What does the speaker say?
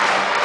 Gracias.